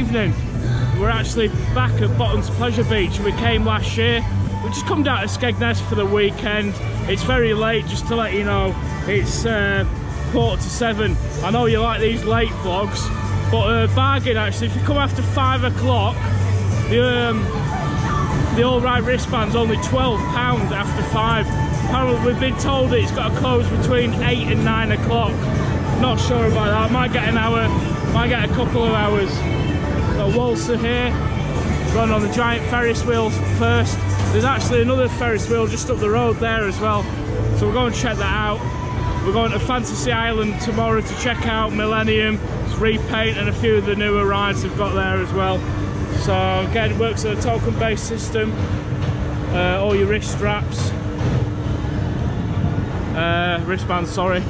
evening. We're actually back at Botton's Pleasure Beach. We came last year. We just come down to Skegness for the weekend. It's very late, just to let you know. It's uh, quarter to seven. I know you like these late vlogs, but uh, bargain actually. If you come after five o'clock, the um, the all right wristband's only twelve pound after five. Apparently, we've been told it's got to close between eight and nine o'clock. Not sure about that. Might get an hour. Might get a couple of hours. Got Waltzer here. Run on the giant Ferris wheel first. There's actually another Ferris wheel just up the road there as well. So we're going to check that out. We're going to Fantasy Island tomorrow to check out Millennium, repaint and a few of the newer rides they've got there as well. So again, works on a token-based system. Uh, all your wrist straps, uh, wristbands, sorry.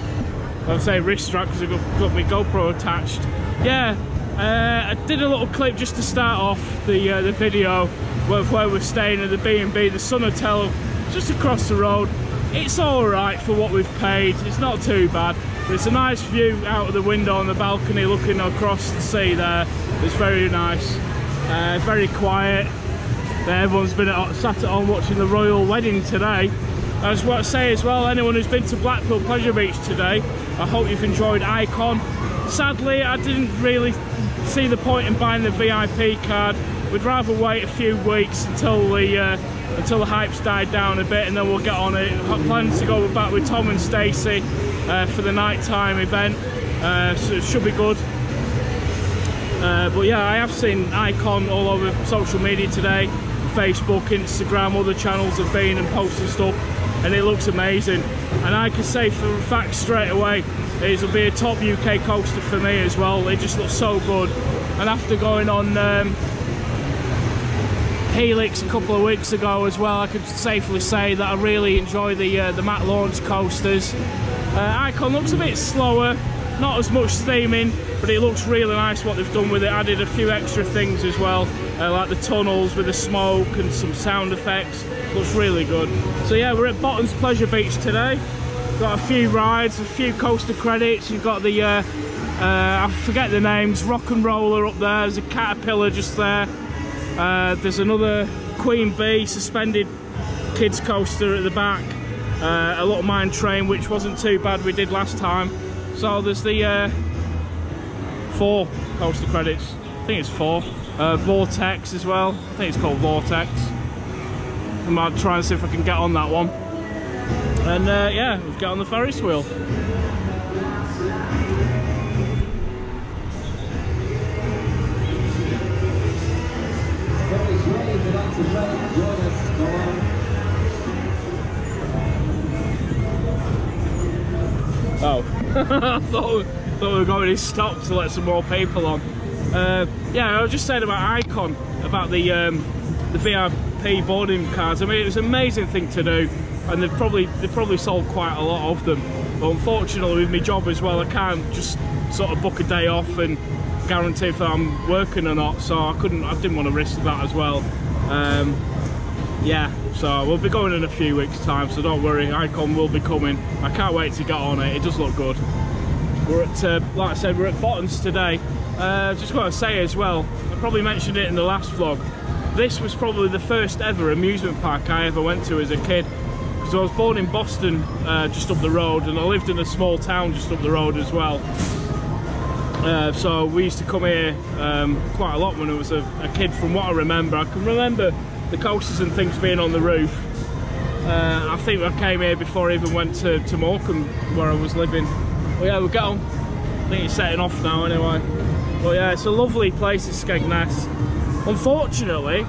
I'll say wrist strap because I've got my GoPro attached. Yeah, uh, I did a little clip just to start off the uh, the video where, where we're staying at the B&B, the Sun Hotel, just across the road. It's all right for what we've paid. It's not too bad. There's a nice view out of the window on the balcony looking across the sea there. It's very nice. Uh, very quiet. Everyone's been at, sat at home watching the royal wedding today. I just want to say as well, anyone who's been to Blackpool Pleasure Beach today, I hope you've enjoyed Icon. Sadly, I didn't really see the point in buying the VIP card. We'd rather wait a few weeks until the uh, until the hype's died down a bit, and then we'll get on it. I plan to go back with Tom and Stacey uh, for the nighttime event, uh, so it should be good. Uh, but yeah, I have seen Icon all over social media today, Facebook, Instagram, other channels have been and posted stuff and it looks amazing and I can say for a fact straight away it will be a top UK coaster for me as well. It just looks so good. And after going on um, Helix a couple of weeks ago as well I could safely say that I really enjoy the uh, the Mack Launch coasters. Uh, Icon looks a bit slower not as much theming but it looks really nice what they've done with it. Added a few extra things as well uh, like the tunnels with the smoke and some sound effects. Looks really good. So yeah we're at Botton's Pleasure Beach today. Got a few rides a few coaster credits. You've got the uh, uh, I forget the names rock and roller up there. There's a caterpillar just there. Uh, there's another Queen Bee suspended kids coaster at the back. Uh, a little mine train which wasn't too bad we did last time so there's the uh, four coaster credits I think it's four uh, Vortex as well. I think it's called Vortex. I might try and see if I can get on that one. And uh, yeah, we'll get on the Ferris wheel. Oh, I thought, thought we were going to stop to let some more people on. Uh, yeah, I was just saying about Icon, about the um, the VIP boarding cards. I mean, it was an amazing thing to do, and they've probably they've probably sold quite a lot of them. But unfortunately, with my job as well, I can't just sort of book a day off and guarantee if I'm working or not. So I couldn't, I didn't want to risk that as well. Um, yeah, so we'll be going in a few weeks' time. So don't worry, Icon will be coming. I can't wait to get on it. It does look good. We're at, uh, like I said, we're at Botton's today. Uh, just want to say as well, I probably mentioned it in the last vlog, this was probably the first ever amusement park I ever went to as a kid. Because I was born in Boston, uh, just up the road, and I lived in a small town just up the road as well. Uh, so we used to come here um, quite a lot when I was a, a, kid from what I remember. I can remember the coasters and things being on the roof. Uh, I think I came here before I even went to, to Morecambe where I was living. Well yeah, we're going. I think it's setting off now anyway. But yeah, it's a lovely place in Skegness. Unfortunately,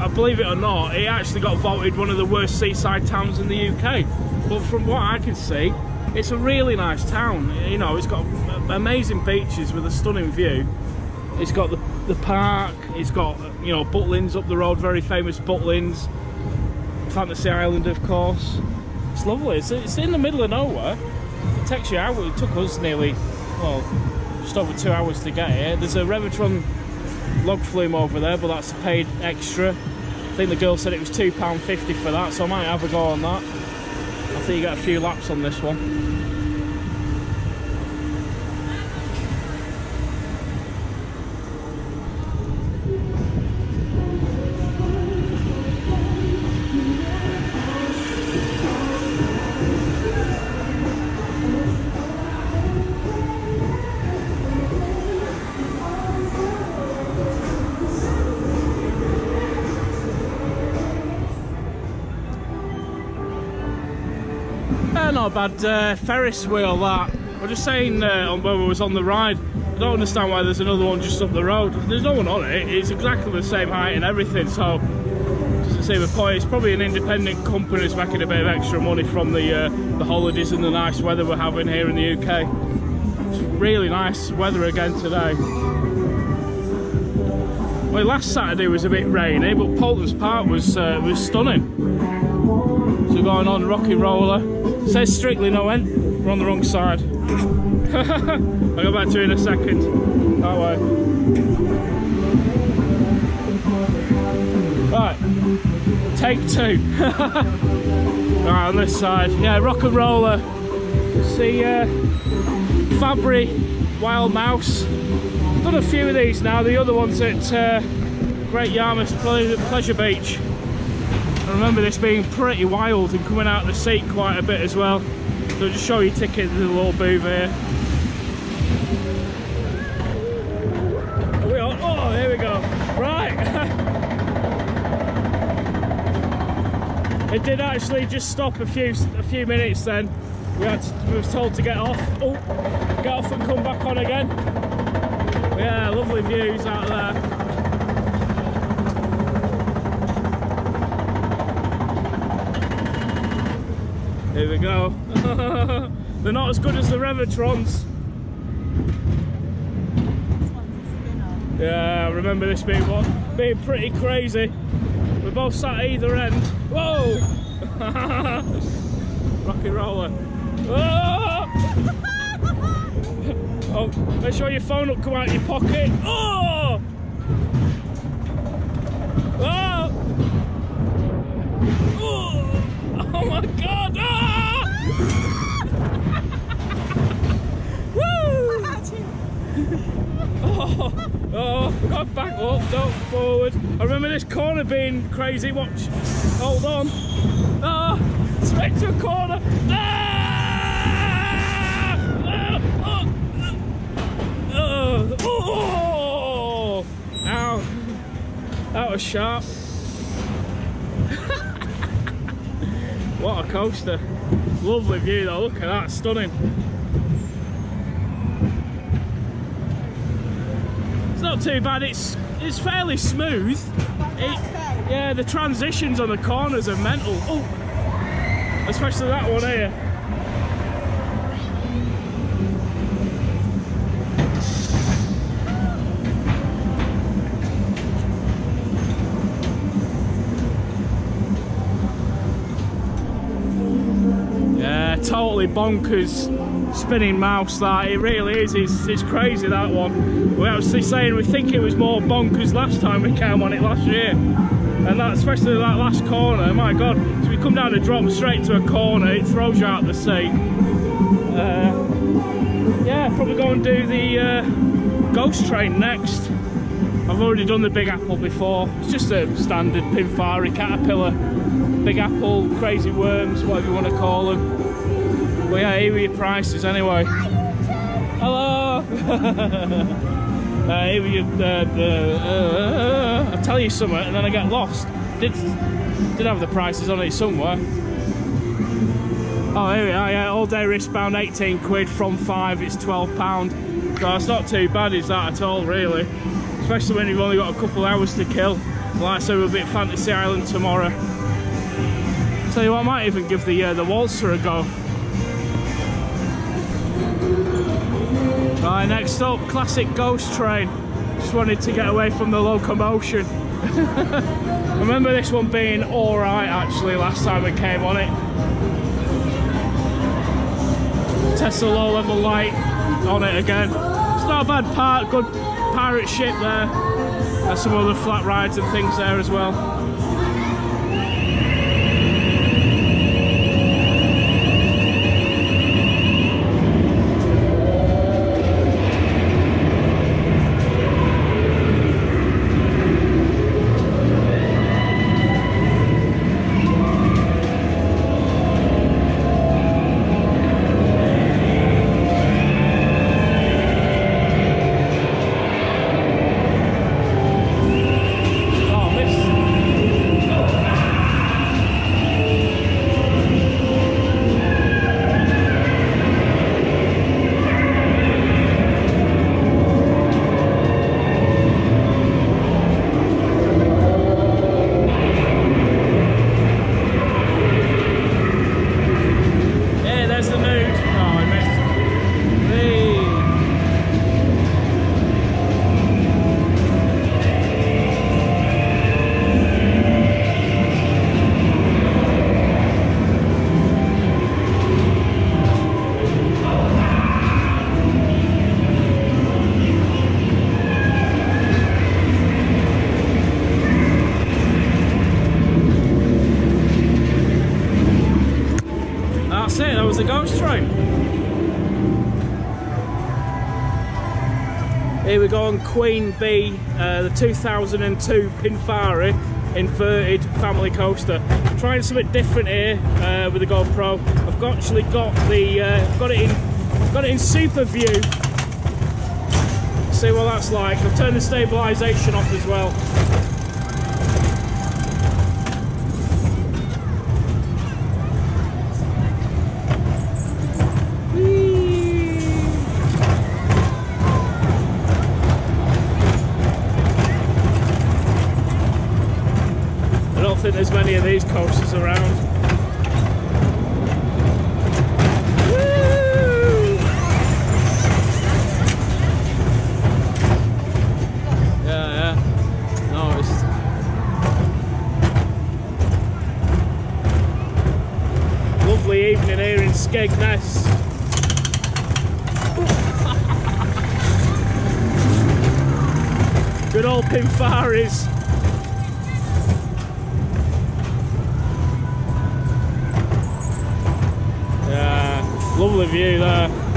I believe it or not, it actually got voted one of the worst seaside towns in the UK. But from what I can see, it's a really nice town. You know, it's got amazing beaches with a stunning view. It's got the, the park, it's got, you know, Butlins up the road, very famous Butlins. Fantasy Island, of course. It's lovely. It's, it's in the middle of nowhere. It takes you out. It took us nearly, well, just over two hours to get here. There's a Reverchon log flume over there, but that's paid extra. I think the girl said it was £2.50 for that, so I might have a go on that. I think you get a few laps on this one. Bad uh, Ferris wheel that. I was just saying uh, when we was on the ride, I don't understand why there's another one just up the road. There's no one on it, it's exactly the same height and everything, so doesn't seem a point. It's probably an independent company that's making a bit of extra money from the, uh, the holidays and the nice weather we're having here in the UK. It's really nice weather again today. Well, last Saturday was a bit rainy, but Paultons Park was uh, was stunning. So going on Rocky Roller. Says strictly no end. We're on the wrong side. I'll go back to you in a second. That way. Right. Take two. on this side. Yeah, rock and roller. See uh, Fabbri, Wild Mouse. Done a few of these now. The other ones at uh, Great Yarmouth Pleasure Beach. I remember this being pretty wild and coming out of the seat quite a bit as well. So just show you ticket to the little booth here. We are, oh, here we go. Right. it did actually just stop a few a few minutes then. We had to, we told to get off. Oh, get off and come back on again. Yeah, lovely views out there. Here we go. They're not as good as the Reverchons. Yeah, I remember this being what being pretty crazy. We're both sat either end. Whoa! Rocky roller. Oh, make sure your phone will come out of your pocket. Oh! Oh! Oh, oh my god! Ah! oh, oh, got back up, don't forward. I remember this corner being crazy. Watch. Hold on. Ah, oh, straight to a corner. Ah! Ah! Oh, oh, oh, Ow. That was sharp. what a coaster. Lovely view though, look at that, stunning. Not too bad, it's it's fairly smooth. It, yeah, the transitions on the corners are mental. Oh, especially that one here. Yeah, totally bonkers spinning mouse that it really is it's, it's crazy that one we're actually saying we think it was more bonkers last time we came on it last year and that especially that last corner my god so we come down and drop straight to a corner it throws you out the seat uh, yeah probably go and do the uh, ghost train next I've already done the Big Apple before. It's just a standard Pinfari Caterpillar. Big Apple, Crazy Worms, whatever you want to call them. But yeah, here are your prices anyway. Hello! uh, here are your, uh, uh, I tell you something and then I get lost. Did, did have the prices on it somewhere. Oh, here we are, yeah, all day wristband, 18 quid, from 5 it's 12 pound. So it's not too bad, is that at all, really? Especially when you've only got a couple hours to kill. Like I said, we'll be at Fantasy Island tomorrow. Tell you what, I might even give the uh, the waltzer a go. Right, next up, classic ghost train. Just wanted to get away from the locomotion. Remember this one being alright actually last time we came on it. The low level light on it again. It's not a bad part, good pirate ship there. There's some other flat rides and things there as well. Train. Here we go on Queen Bee, uh, the 2002 Pinfari inverted family coaster. Trying something different here uh, with the GoPro. I've got, actually got the uh, got it in got it in super view. See what that's like. I've turned the stabilisation off as well. Coasters around. Evening here in Skegness. Good old Pinfaris. Lovely view there.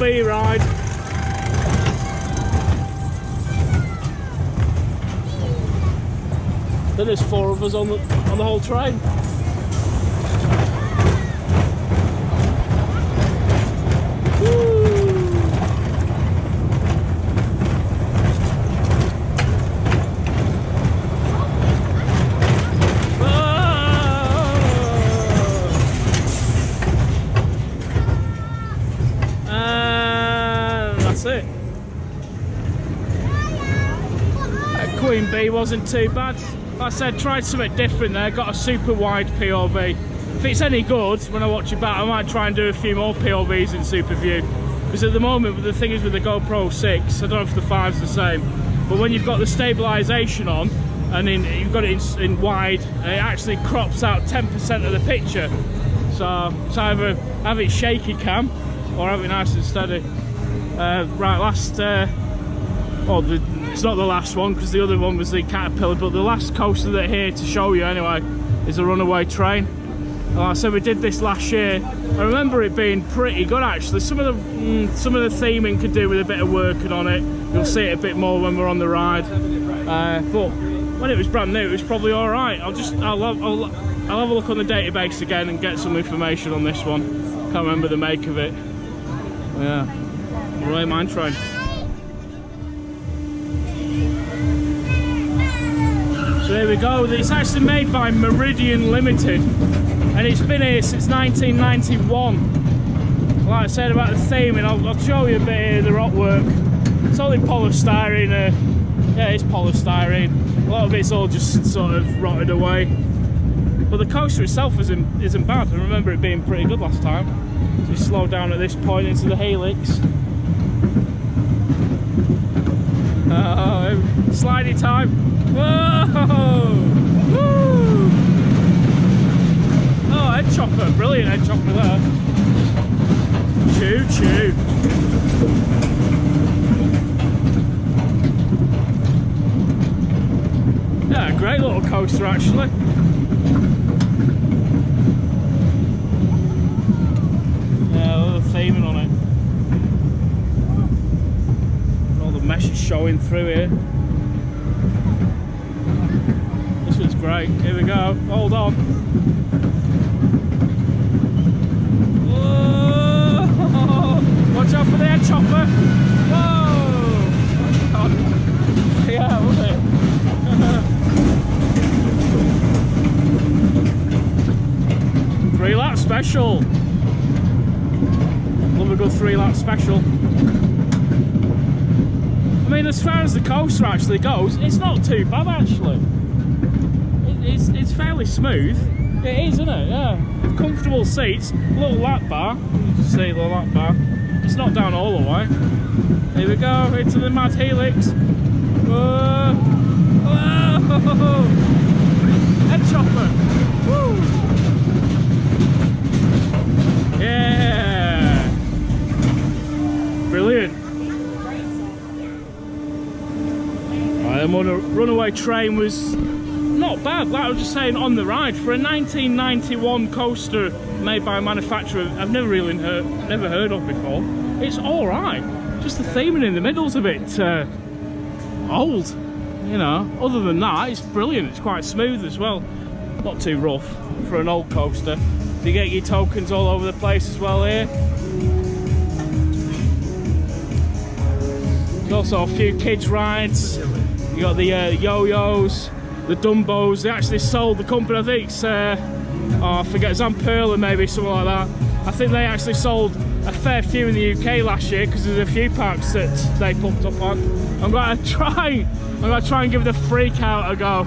B ride. Then there's four of us on the on the whole train. Wasn't too bad. Like I said, tried something different there. Got a super wide POV. If it's any good when I watch it back, I might try and do a few more POVs in super view. Because at the moment, the thing is with the GoPro 6, I don't know if the 5's the same, but when you've got the stabilisation on, and in, you've got it in, in wide, it actually crops out 10% of the picture. So it's either have it shaky cam or have it nice and steady. Uh, right, last, uh, well, the, it's not the last one because the other one was the Caterpillar, but the last coaster that here to show you anyway is a runaway train. Like I said, we did this last year. I remember it being pretty good actually. Some of the mm, some of the theming could do with a bit of working on it. You'll see it a bit more when we're on the ride. Uh, but when it was brand new, it was probably all right. I'll just I'll, I'll I'll have a look on the database again and get some information on this one. Can't remember the make of it. Yeah, Roy Mine Train. There we go. It's actually made by Meridian Limited, and it's been here since 1991. Like I said about the theming, I'll, I'll show you a bit here, the rock work. It's all in polystyrene. Uh, yeah, it's polystyrene. A lot of it's all just sort of rotted away. But the coaster itself isn't isn't bad. I remember it being pretty good last time. So we slow down at this point into the helix. Oh, slidey time. Whoa! Oh, head chopper. Brilliant head chopper there. Choo choo. Yeah, great little coaster actually. Yeah, a little theming on it. All the mesh is showing through here. This one's great. Here we go. Hold on. Whoa! Watch out for the head chopper. Whoa! Yeah, wasn't it? three lap special. Love a good three lap special. I mean, as far as the coaster actually goes, it's not too bad actually. Fairly smooth. It is, isn't it? Yeah. Comfortable seats, little lap bar. See the lap bar. It's not down all the way. Here we go, into the mad helix. Whoa! Whoa! Head chopper. Woo! Yeah! Brilliant. Right, the runaway train was not bad. Like I was just saying on the ride for a 1991 coaster made by a manufacturer I've never really heard, never heard of before. It's all right. Just the theming in the middle's a bit uh, old, you know. Other than that, it's brilliant. It's quite smooth as well. Not too rough for an old coaster. You get your tokens all over the place as well here. There's also a few kids rides. You got the uh, yo-yos the Dumbos. They actually sold the company, I think it's, uh, oh, I forget, Zamperla maybe, something like that. I think they actually sold a fair few in the UK last year because there's a few parks that they popped up on. I'm to try, I'm going to try and give the freak out a go.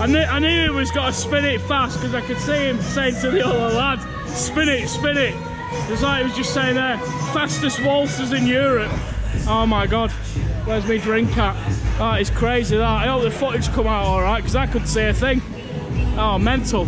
I knew, I knew he was going to spin it fast because I could see him saying to the other lad, spin it, spin it. It's like he was just saying there, fastest waltzers in Europe. Oh my God, where's me drink at? That is crazy that. I hope the footage come out all right because I couldn't see a thing. Oh, mental.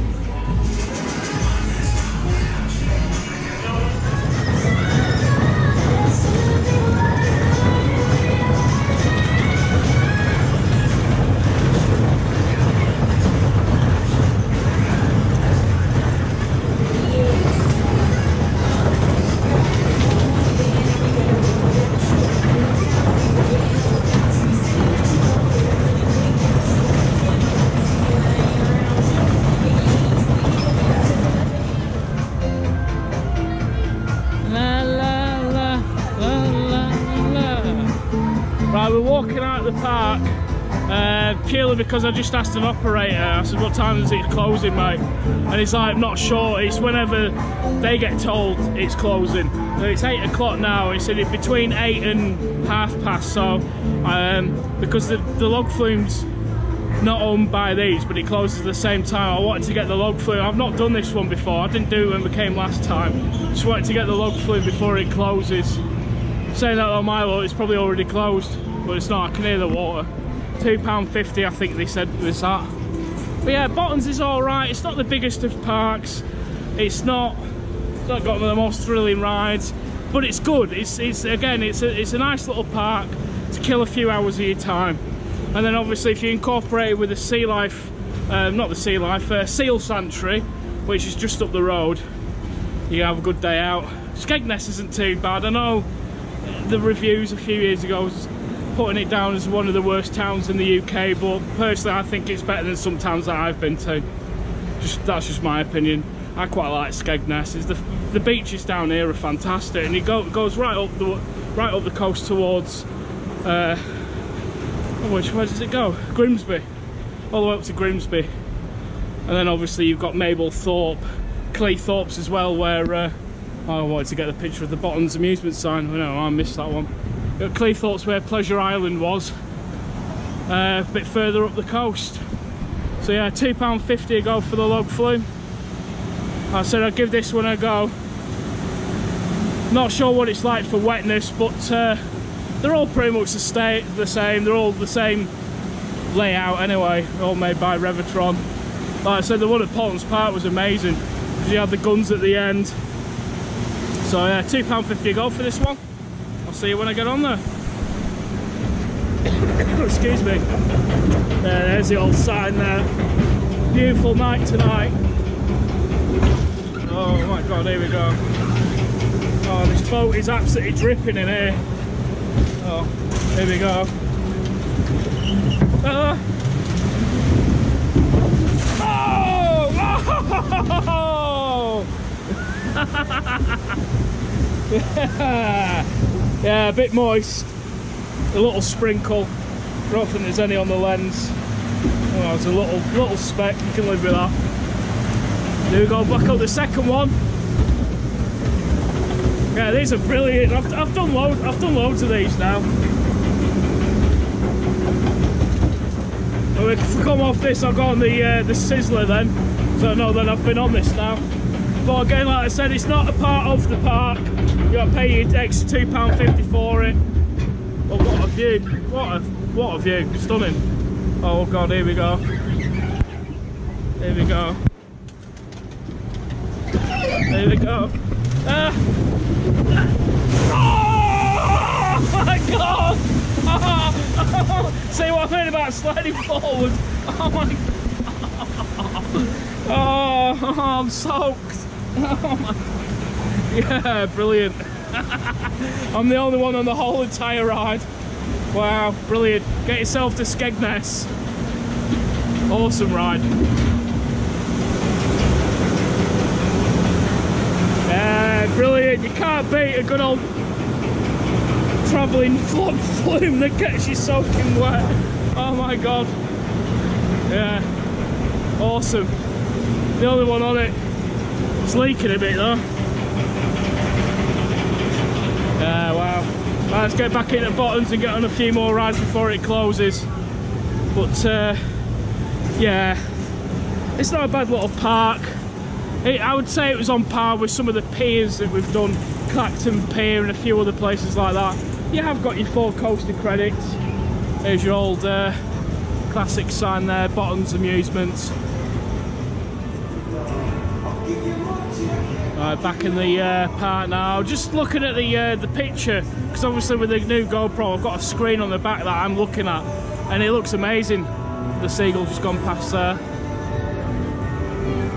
Because I just asked an operator. I said, "What time is it closing, mate?" And he's like, "Not sure. It's whenever they get told it's closing." So it's eight o'clock now. He said it's between eight and half past. So um, because the the log flumes not owned by these, but it closes at the same time. I wanted to get the log flume. I've not done this one before. I didn't do it when we came last time. Just wanted to get the log flume before it closes. Saying that on my lot, it's probably already closed, but it's not. I can hear the water. £2.50 I think they said was that. But yeah, Botton's is alright. It's not the biggest of parks. It's not, it's not got the most thrilling rides, but it's good. It's, it's again, it's a, it's a nice little park to kill a few hours of your time. And then obviously if you incorporate it with the sea life, um, not the sea life, uh, seal sanctuary, which is just up the road, you have a good day out. Skegness isn't too bad. I know the reviews a few years ago was putting it down as one of the worst towns in the UK, but personally I think it's better than some towns that I've been to. Just That's just my opinion. I quite like Skegness. It's the, the beaches down here are fantastic and it go, goes right up the right up the coast towards uh, which where does it go? Grimsby. All the way up to Grimsby. And then obviously you've got Mablethorpe, Cleethorpes as well, where uh, I wanted to get the picture of the Botton's amusement sign. I know I missed that one. Got Cleethorpes where Pleasure Island was, uh, a bit further up the coast. So yeah, £2.50 a go for the log flume. I said I'd give this one a go. Not sure what it's like for wetness, but uh, they're all pretty much the, the same. They're all the same layout anyway, all made by Reverchon. Like I said, the one at Paultons Park was amazing because you had the guns at the end. So yeah, £2.50 a go for this one. See you when I get on there. Excuse me. There, there's the old sign there. Beautiful night tonight. Oh my god, here we go. Oh, this boat is absolutely dripping in here. Oh, here we go. Uh, oh! yeah. yeah, a bit moist. A little sprinkle. I don't think there's any on the lens. Oh, it's a little little speck. You can live with that. There we go. Back up the second one. Yeah, these are brilliant. I've, I've done loads. I've done loads of these now. Well, if we come off this, I'll go on the uh, the Sizzler then. So I know that I've been on this now. But again, like I said, it's not a part of the park. You got to pay your extra two pound fifty for it. Oh, what a view! What a what a view! Stunning. Oh god, here we go. Here we go. There we go. Ah. Oh my god! See what I mean about sliding forward? Oh my god! Oh, I'm soaked! Oh my Yeah, brilliant. I'm the only one on the whole entire ride. Wow, brilliant. Get yourself to Skegness. Awesome ride. Yeah, brilliant. You can't beat a good old travelling flog flume that gets you soaking wet. Oh my god. Yeah. Awesome. The only one on it. It's leaking a bit though. Yeah, wow. Right, let's get back into Botton's and get on a few more rides before it closes. But uh, yeah, it's not a bad little park. It, I would say it was on par with some of the piers that we've done, Clacton Pier and a few other places like that. You have got your four coaster credits. There's your old uh, classic sign there, Botton's Amusements. Right, back in the uh, park now. Just looking at the uh, the picture, because obviously with the new GoPro, I've got a screen on the back that I'm looking at, and it looks amazing. The seagull just gone past there.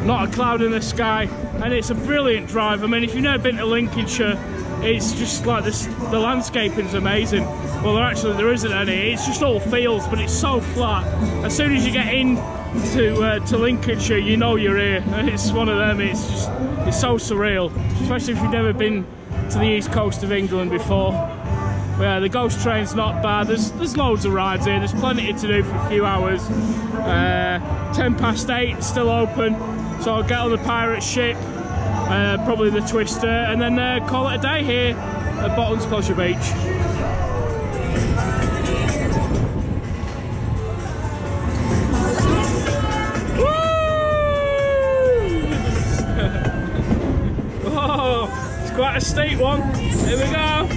Not a cloud in the sky, and it's a brilliant drive. I mean, if you've never been to Lincolnshire, it's just like this. The landscaping's amazing. Well, there actually there isn't any. It's just all fields, but it's so flat. As soon as you get in to uh, to Lincolnshire, you know you're here. And it's one of them. It's just it's so surreal, especially if you've never been to the east coast of England before. yeah, the ghost train's not bad. There's there's loads of rides here. There's plenty to do for a few hours. Uh, Ten past eight, still open. So I'll get on the pirate ship, uh, probably the Twister, and then uh, call it a day here at Botton's Pleasure Beach. Quite a steep one. Here we go.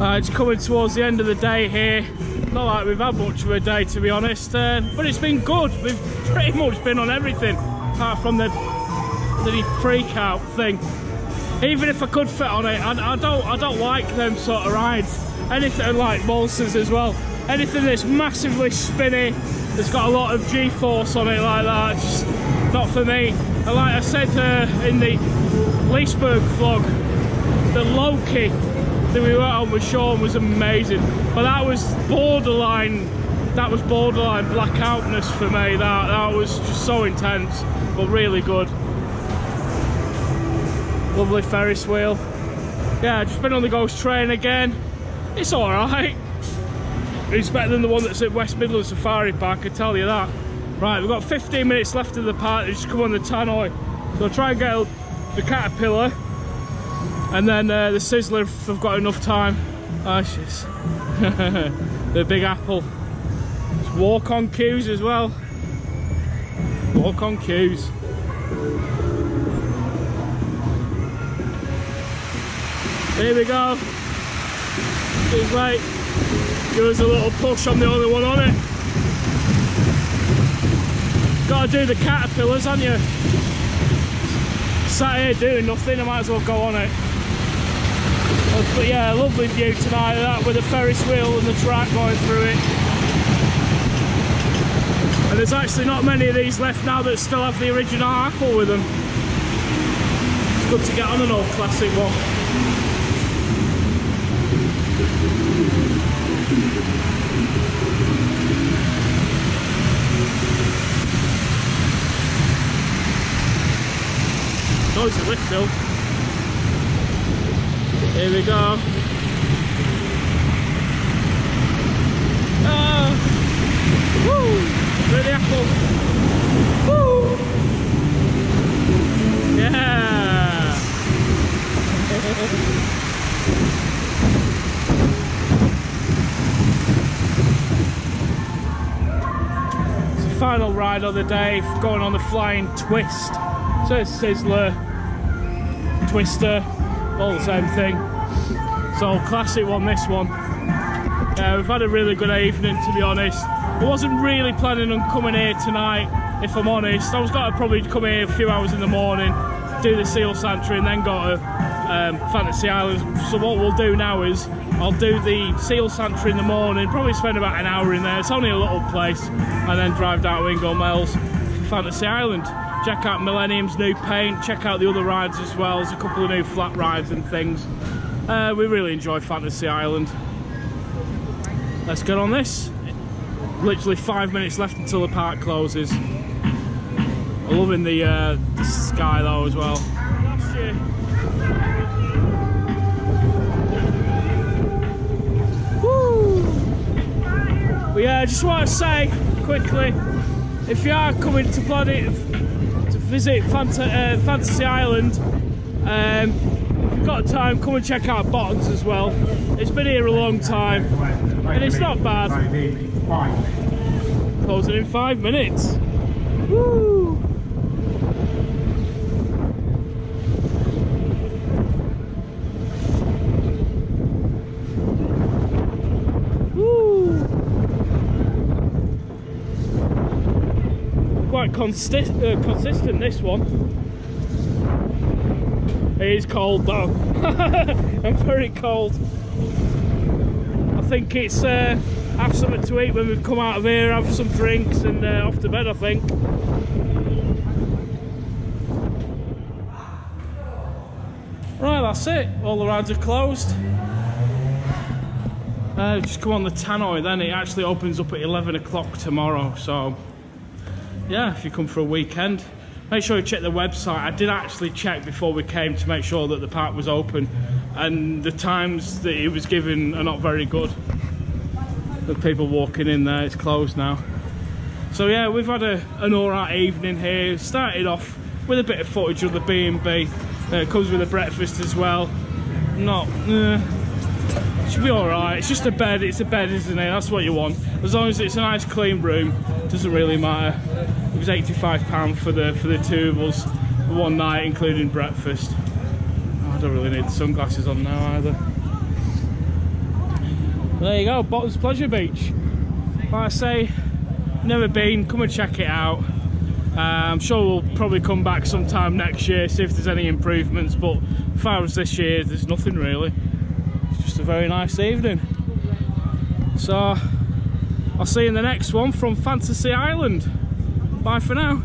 Uh, it's coming towards the end of the day here. Not like we've had much of a day to be honest, uh, but it's been good. We've pretty much been on everything, apart from the the freak out thing. Even if I could fit on it, I, I don't I don't like them sort of rides. Anything like Molson's as well. Anything that's massively spinny, that's got a lot of G-force on it like that, just not for me. And like I said uh, in the Liseberg vlog, the Loki that we were on with Sean was amazing. But that was borderline, that was borderline blackoutness for me. That, that was just so intense, but really good. Lovely Ferris wheel. Yeah, just been on the Ghost train again. It's all right. It's better than the one that's at West Midlands Safari Park, I tell you that. Right, we've got 15 minutes left of the park. Just come on the tannoy. So I'll try and get the caterpillar and then uh, the Sizzler if I've got enough time. Oh, shit. the Big Apple. Walk on queues as well. Walk on queues. Here we go. Just like give us a little push. I'm the only one on it. Gotta do the caterpillars, haven't you? Sat here doing nothing, I might as well go on it. Uh, but yeah, lovely view tonight that with the Ferris wheel and the track going through it. And there's actually not many of these left now that still have the original apple with them. It's good to get on an old classic one. Loads of though. Here we go. Ah! Woo! Through the apple. Woo! Yeah! final ride of the day, going on the flying twist. So it's Sizzler, Twister, all the same thing. So classic one, this one. Uh, we've had a really good evening to be honest. I wasn't really planning on coming here tonight, if I'm honest. I was going to probably come here a few hours in the morning, do the Seal Sanctuary and then go to um, Fantasy Island. So what we'll do now is I'll do the Seal Sanctuary in the morning, probably spend about an hour in there. It's only a little place and then drive down to Ingoldmells for Fantasy Island check out Millennium's new paint, check out the other rides as well. There's a couple of new flat rides and things. Uh, we really enjoy Fantasy Island. Let's get on this. Literally five minutes left until the park closes. I'm loving the, uh, the sky though as well. Woo! But yeah, I just want to say quickly, if you are coming to Planet to visit uh, Fantasy Island. Um, if you've got time, come and check out Botton's as well. It's been here a long time, and it's not bad. Closing in five minutes. Woo! Consi uh, consistent, this one. It is cold though. I'm very cold. I think it's uh, have something to eat when we come out of here, have some drinks and uh, off to bed I think. Right, that's it. All the rides are closed. Uh, just come on the tannoy then it actually opens up at 11 o'clock tomorrow so yeah, if you come for a weekend. make sure you check the website. I did actually check before we came to make sure that the park was open, and the times that it was given are not very good. The people walking in there, it's closed now. So yeah, we've had a, an alright evening here. Started off with a bit of footage of the B&B. Uh, it comes with a breakfast as well. Not, uh, should be alright. It's just a bed, it's a bed, isn't it? That's what you want. As long as it's a nice clean room, doesn't really matter. It was £85 for the for the two of us for one night, including breakfast. Oh, I don't really need the sunglasses on now either. There you go, Botton's Pleasure Beach. Like I say, never been, come and check it out. Uh, I'm sure we'll probably come back sometime next year, see if there's any improvements, but as far as this year, there's nothing really. Just a very nice evening. So, I'll see you in the next one from Fantasy Island. Bye for now.